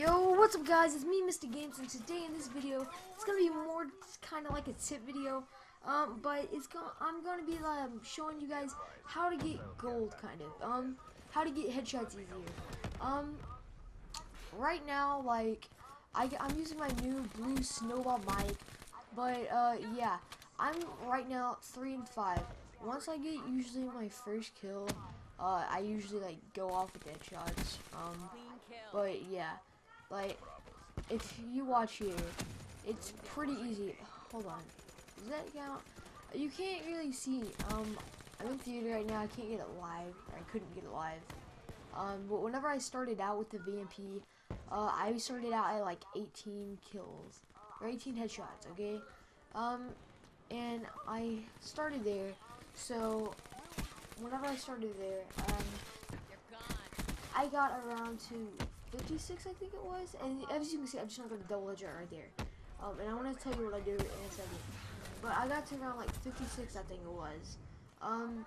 Yo, what's up guys? It's me, Mr. Games, and today in this video, it's gonna be more kind of like a tip video, um, but it's gonna, I'm gonna be um, showing you guys how to get gold, kind of, um, how to get headshots easier. Um, right now, like, I, I'm using my new blue snowball mic, but uh, yeah, I'm right now three and five. Once I get usually my first kill, uh, I usually like go off with headshots. Um, but yeah. Like, if you watch here, it's pretty easy. Hold on. Does that count? You can't really see. Um, I'm in theater right now. I can't get it live. I couldn't get it live. Um, but whenever I started out with the VMP, uh, I started out at like 18 kills or 18 headshots. Okay. Um, and I started there. So whenever I started there, um, I got around to 56, I think it was. And as you can see, I'm just not going to double edge it right there. Um, and I want to tell you what I do in a second. But I got to around like 56, I think it was. Um,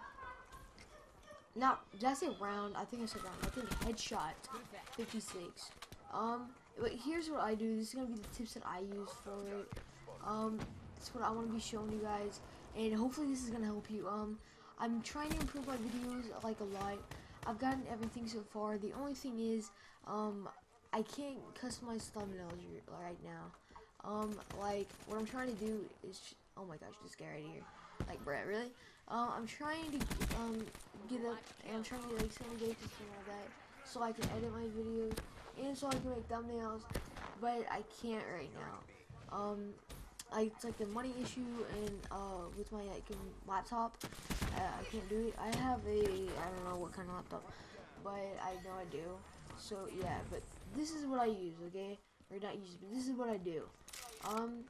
not, did I say round? I think I said round. I think headshot 56. Um, but here's what I do. This is going to be the tips that I use for it. Um, that's what I want to be showing you guys. And hopefully this is going to help you. Um, I'm trying to improve my videos like a lot. I've gotten everything so far. The only thing is, um, I can't customize thumbnails right now. Um, like, what I'm trying to do is, oh my gosh, this guy right here. Like, Brett, really? Um, I'm trying to, um, get up, and I'm trying to, like, send a and like that, so I can edit my videos, and so I can make thumbnails, but I can't right now. Um, I, it's like the money issue, and, uh, with my, like, laptop, uh, I can't do it. I have a, I don't know what kind of laptop, but I know I do. So yeah, but this is what I use, okay? Or not use, but this is what I do. Um,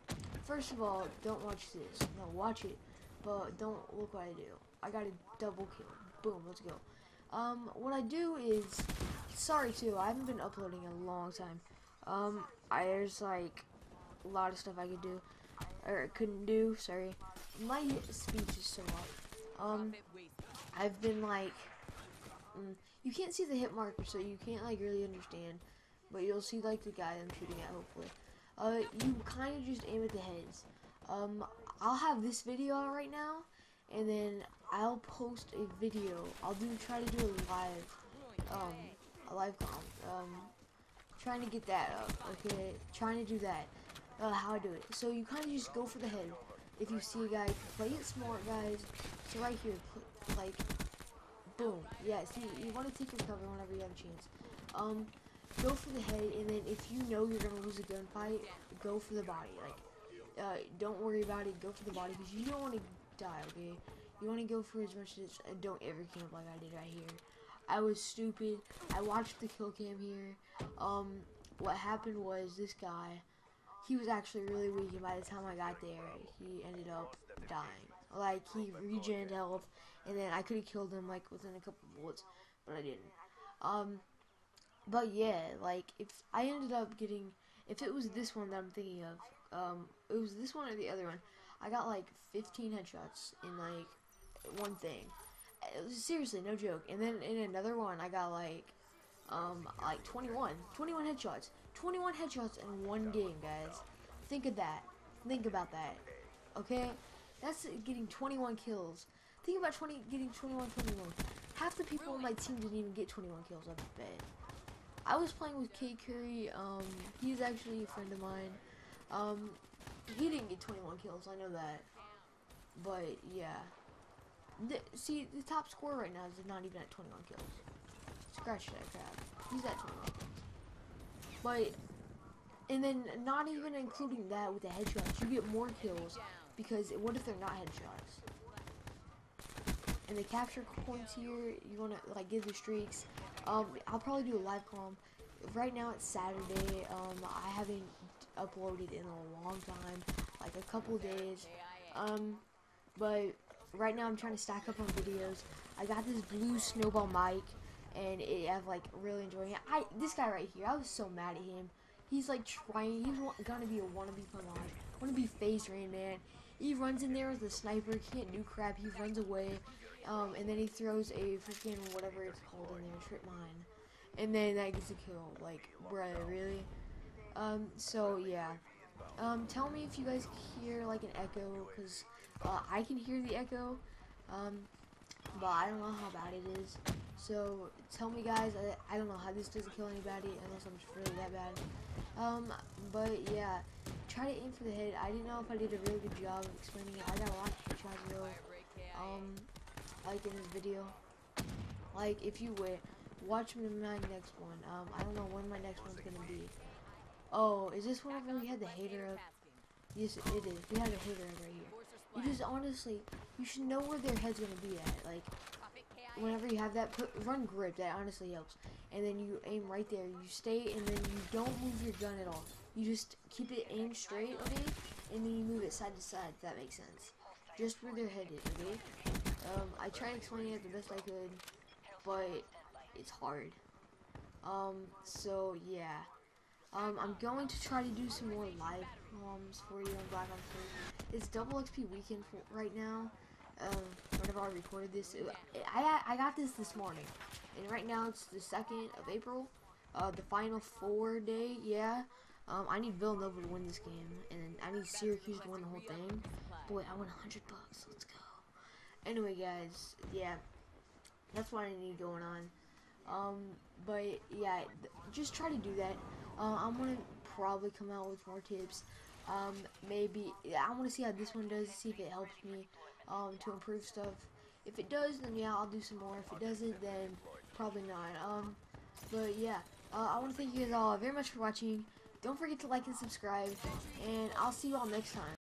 first of all, don't watch this. No, watch it, but don't look what I do. I got a double kill. Boom, let's go. Um, what I do is, sorry too, I haven't been uploading in a long time. Um, I, there's like a lot of stuff I could do, or couldn't do. Sorry, my speech is so up. Um, I've been like Mm, you can't see the hit marker, so you can't like really understand. But you'll see like the guy I'm shooting at, hopefully. Uh, you kind of just aim at the heads. Um, I'll have this video out right now, and then I'll post a video. I'll do try to do a live, um, a live comp. Um, trying to get that up. Okay, trying to do that. Uh, how I do it. So you kind of just go for the head. If you see a guy, play it smart, guys. So right here, like Boom. Yeah, see, you want to take your cover whenever you have a chance. Um, go for the head, and then if you know you're going to lose a gunfight, go for the body. Like, uh, don't worry about it. Go for the body, because you don't want to die, okay? You want to go for as much as, uh, don't ever camp like I did right here. I was stupid. I watched the kill cam here. Um, what happened was this guy, he was actually really weak, and by the time I got there, he ended up dying. Like, he regened health, and then I could have killed him, like, within a couple bullets, but I didn't. Um, but yeah, like, if I ended up getting, if it was this one that I'm thinking of, um, it was this one or the other one, I got, like, 15 headshots in, like, one thing. seriously, no joke. And then in another one, I got, like, um, like 21. 21 headshots. 21 headshots in one game, guys. Think of that. Think about that. Okay? That's getting 21 kills. Think about 20 getting 21 21. Half the people on my team didn't even get 21 kills, I bet. I was playing with K Curry. Um, he's actually a friend of mine. Um, he didn't get 21 kills, I know that. But, yeah. The, see, the top score right now is not even at 21 kills. Scratch that crap. He's at 21 But, and then not even including that with the headshots, you get more kills because what if they're not headshots? And the capture points here, you want to like give the streaks. Um, I'll probably do a live com. Right now it's Saturday. Um, I haven't uploaded in a long time, like a couple days. Um, but right now I'm trying to stack up on videos. I got this blue snowball mic, and it, I've like really enjoying it. I this guy right here, I was so mad at him. He's like trying. He's gonna be a wannabe Pavage, wannabe FaZe Rain man. He runs in there with a sniper, can't do crap, he runs away, um, and then he throws a freaking whatever it's called in there, trip mine. and then that gets a kill. Like, bruh, really? Um, so yeah. Um, tell me if you guys hear like an echo, cause uh, I can hear the echo. Um, but I don't know how bad it is. So tell me, guys. I, I don't know how this doesn't kill anybody unless I'm just really that bad. Um, but yeah, try to aim for the head. I didn't know if I did a really good job of explaining it. I got a lot of shots though. Um, like in this video. Like if you wait, watch my next one. Um, I don't know when my next one's gonna be. Oh, is this whenever we had the HATR up? Yes, it is. We had a HATR up right here. You just honestly, you should know where their head's gonna be at. Like, whenever you have that, put run grip. That honestly helps. And then you aim right there. You stay, and then you don't move your gun at all. You just keep it aimed straight, okay? And then you move it side to side. If that makes sense. Just where their head is, okay? Um, I tried explaining it the best I could, but it's hard. Um, so yeah. Um, I'm going to try to do some more live comms for you on Black Ops 3. It's double XP weekend for, right now. Um, whenever I recorded this, it, I I got this this morning, and right now it's the second of April, uh, the final four day. Yeah, um, I need Villanova to win this game, and I need Syracuse to win the whole thing. Boy, I won a hundred bucks. Let's go. Anyway, guys, yeah, that's what I need going on. Um, but yeah, just try to do that. Uh, I'm gonna probably come out with more tips. Um, maybe I want to see how this one does, see if it helps me um, to improve stuff. If it does, then yeah, I'll do some more. If it doesn't, then probably not. Um, but yeah, uh, I want to thank you guys all very much for watching. Don't forget to like and subscribe, and I'll see you all next time.